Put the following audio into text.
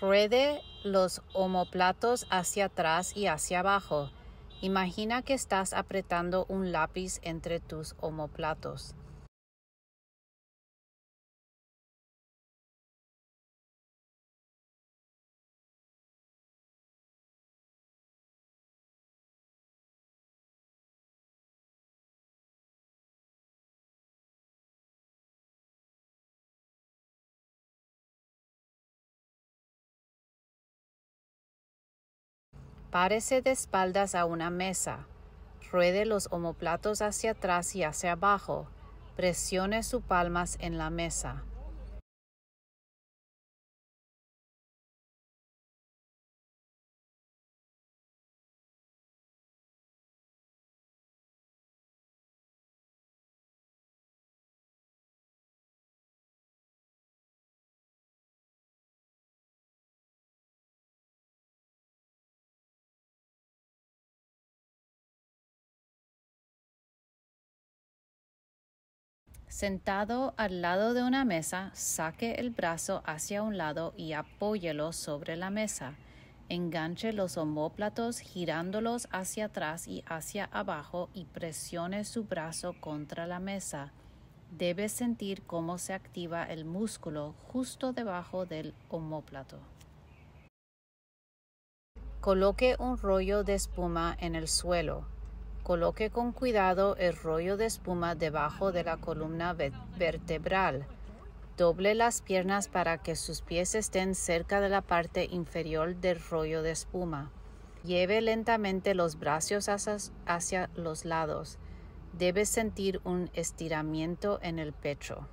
Ruede los omóplatos hacia atrás y hacia abajo. Imagina que estás apretando un lápiz entre tus omóplatos. Párese de espaldas a una mesa. Ruede los omóplatos hacia atrás y hacia abajo. Presione sus palmas en la mesa. Sentado al lado de una mesa, saque el brazo hacia un lado y apóyelo sobre la mesa. Enganche los omóplatos girándolos hacia atrás y hacia abajo y presione su brazo contra la mesa. Debe sentir cómo se activa el músculo justo debajo del omóplato. Coloque un rollo de espuma en el suelo. Coloque con cuidado el rollo de espuma debajo de la columna vertebral. Doble las piernas para que sus pies estén cerca de la parte inferior del rollo de espuma. Lleve lentamente los brazos hacia, los lados. Debe sentir un estiramiento en el pecho.